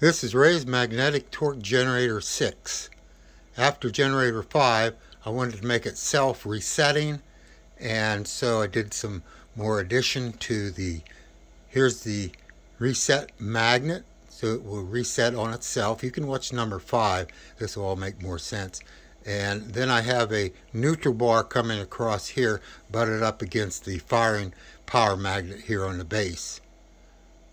This is Ray's Magnetic Torque Generator 6. After Generator 5, I wanted to make it self-resetting, and so I did some more addition to the, here's the reset magnet, so it will reset on itself. You can watch number 5, this will all make more sense. And then I have a neutral bar coming across here, butted up against the firing power magnet here on the base.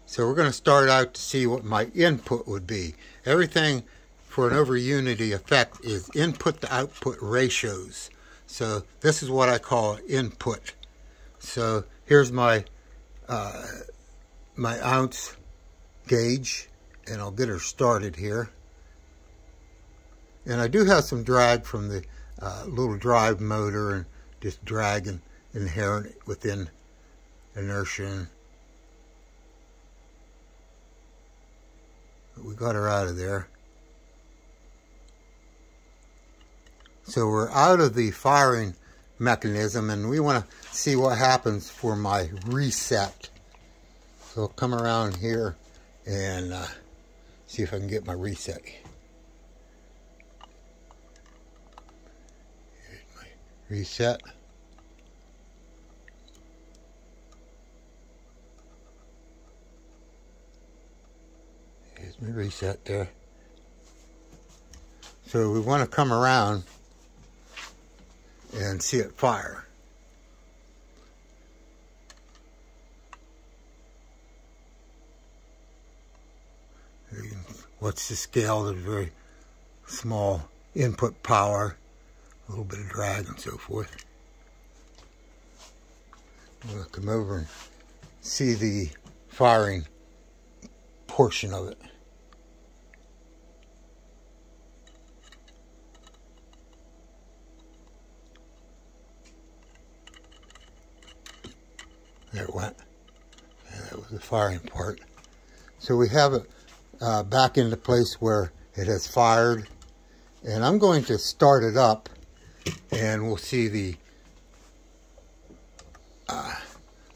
So we're going to start out to see what my input would be. Everything for an over unity effect is input to output ratios. So this is what I call input. So here's my uh, my ounce gauge and I'll get her started here. And I do have some drag from the uh, little drive motor and just dragging inherent within inertia we got her out of there. So we're out of the firing mechanism and we want to see what happens for my reset. So I'll come around here and uh, see if I can get my reset. Here's my reset. Me reset there. So we want to come around and see it fire. What's the scale? There's very small input power, a little bit of drag and so forth. To come over and see the firing portion of it. There it went. And that was the firing part. So we have it uh, back in the place where it has fired. And I'm going to start it up and we'll see the uh,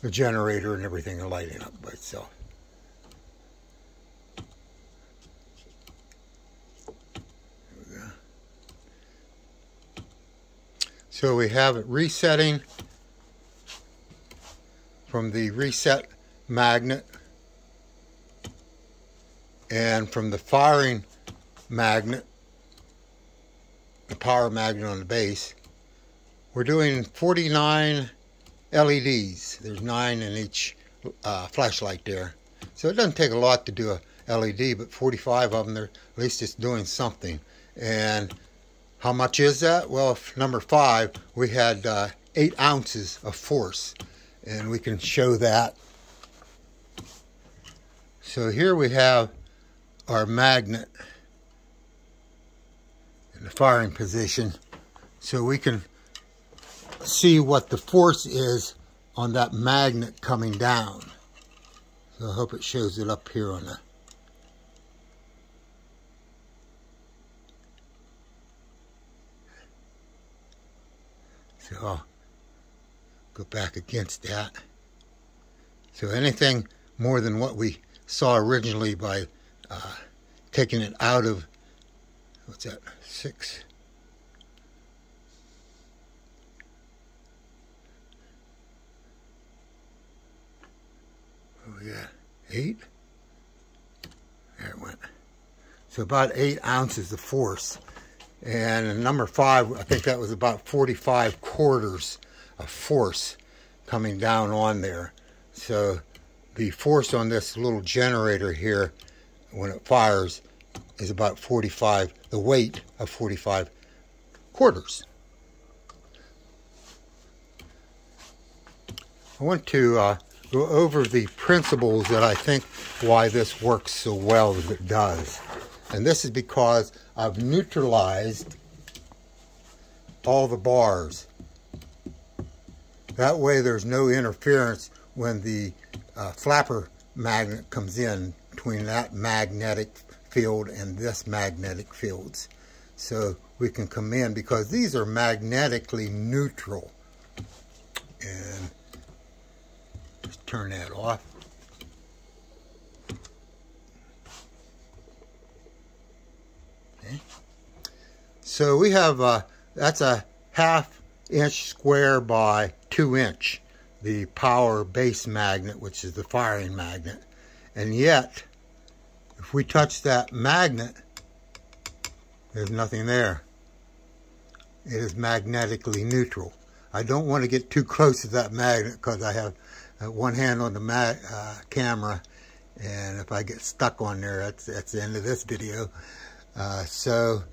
the generator and everything lighting up by itself. So we have it resetting from the reset magnet and from the firing magnet, the power magnet on the base, we're doing 49 LEDs. There's nine in each uh, flashlight there. So it doesn't take a lot to do a LED, but 45 of them, are at least it's doing something. And how much is that? Well, number five, we had uh, eight ounces of force and we can show that. So here we have our magnet in the firing position so we can see what the force is on that magnet coming down. So I hope it shows it up here on the So I'll go back against that. So anything more than what we saw originally by uh, taking it out of, what's that, six? Oh yeah, eight? There it went. So about eight ounces of force. And number five, I think that was about 45 quarters a force coming down on there. So the force on this little generator here, when it fires, is about 45, the weight of 45 quarters. I want to uh, go over the principles that I think why this works so well as it does. And this is because I've neutralized all the bars that way there's no interference when the uh, flapper magnet comes in between that magnetic field and this magnetic fields. So we can come in because these are magnetically neutral. And just turn that off. Okay. So we have, uh, that's a half inch square by two inch, the power base magnet, which is the firing magnet. And yet, if we touch that magnet, there's nothing there. It is magnetically neutral. I don't want to get too close to that magnet because I have uh, one hand on the uh, camera and if I get stuck on there, that's, that's the end of this video. Uh, so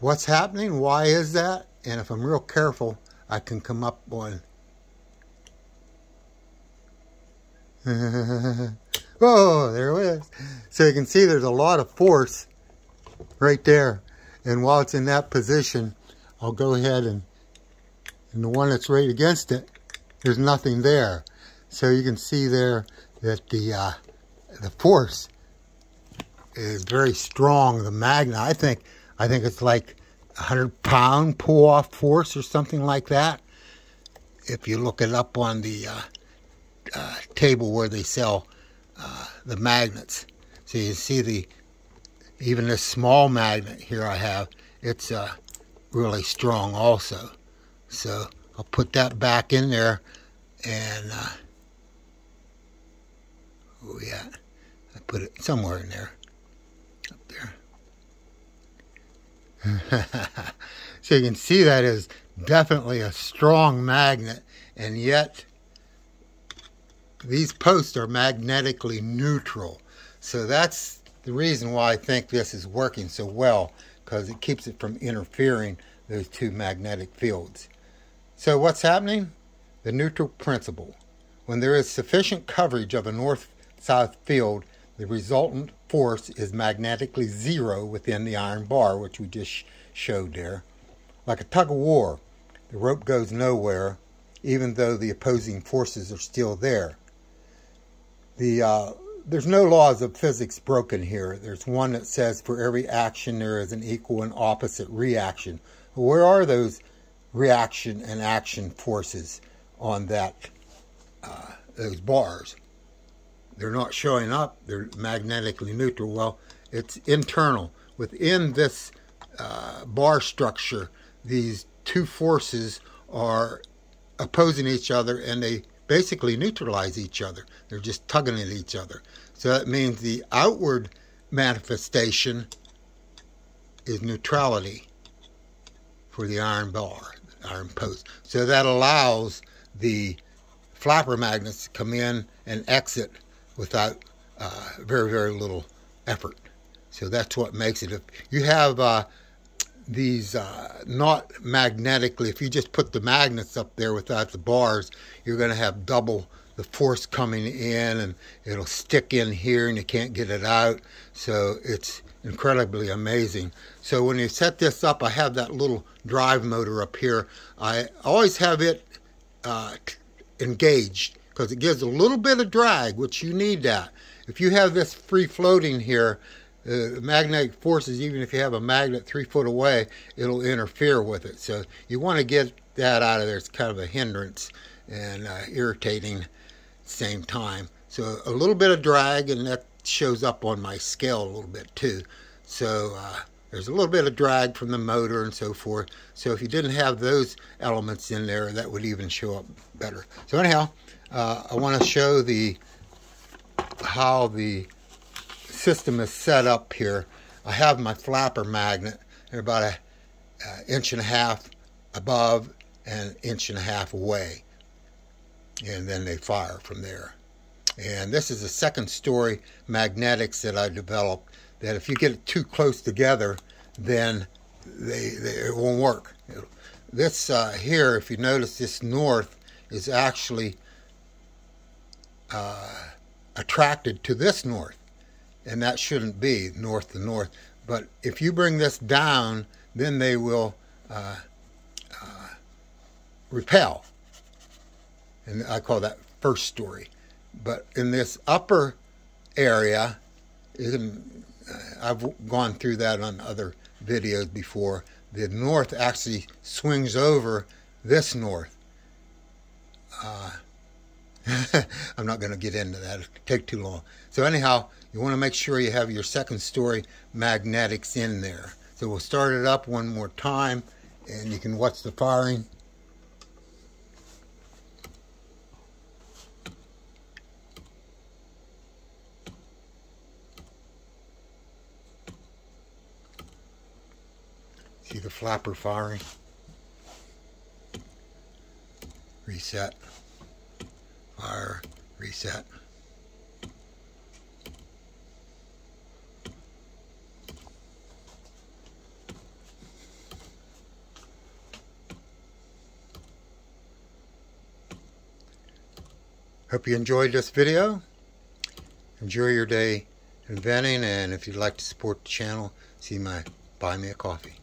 what's happening? Why is that? And if I'm real careful, I can come up on... oh, there it is. So you can see there's a lot of force right there. And while it's in that position, I'll go ahead and, and the one that's right against it, there's nothing there. So you can see there that the uh, the force is very strong. The magnet, I think, I think it's like a hundred pound pull off force or something like that. If you look it up on the uh, uh, table where they sell uh, the magnets, so you see the even this small magnet here I have, it's uh, really strong also. So I'll put that back in there and uh, oh yeah I put it somewhere in there. Up there. so you can see that is definitely a strong magnet and yet these posts are magnetically neutral. So that's the reason why I think this is working so well because it keeps it from interfering those two magnetic fields. So what's happening? The neutral principle. When there is sufficient coverage of a north-south field, the resultant force is magnetically zero within the iron bar, which we just showed there. Like a tug of war, the rope goes nowhere, even though the opposing forces are still there. The uh, There's no laws of physics broken here. There's one that says for every action there is an equal and opposite reaction. Where are those reaction and action forces on that uh, those bars? They're not showing up, they're magnetically neutral. Well, it's internal. Within this uh, bar structure, these two forces are opposing each other and they basically neutralize each other. They're just tugging at each other. So that means the outward manifestation is neutrality for the iron bar, iron post. So that allows the flapper magnets to come in and exit without uh, very, very little effort. So that's what makes it. If you have uh, these uh, not magnetically, if you just put the magnets up there without the bars, you're going to have double the force coming in and it'll stick in here and you can't get it out. So it's incredibly amazing. So when you set this up, I have that little drive motor up here. I always have it uh, engaged because it gives a little bit of drag, which you need that. If you have this free floating here, uh, magnetic forces, even if you have a magnet three foot away, it'll interfere with it. So you want to get that out of there. It's kind of a hindrance and uh, irritating same time. So a little bit of drag, and that shows up on my scale a little bit too. So uh, there's a little bit of drag from the motor and so forth. So if you didn't have those elements in there, that would even show up better. So anyhow, uh, I want to show the how the system is set up here. I have my flapper magnet. They're about an inch and a half above and an inch and a half away. And then they fire from there. And this is a second story magnetics that I developed that if you get it too close together, then they, they it won't work. This uh, here, if you notice this north, is actually uh, attracted to this north, and that shouldn't be north to north. But if you bring this down, then they will uh, uh, repel. And I call that first story. But in this upper area, in, uh, I've gone through that on other videos before. The north actually swings over this north. Uh, I'm not going to get into that. It'll take too long. So anyhow, you want to make sure you have your second story magnetics in there. So we'll start it up one more time and you can watch the firing. See the flapper firing. Reset. Fire. Reset. Hope you enjoyed this video. Enjoy your day inventing and if you'd like to support the channel, see my Buy Me a Coffee.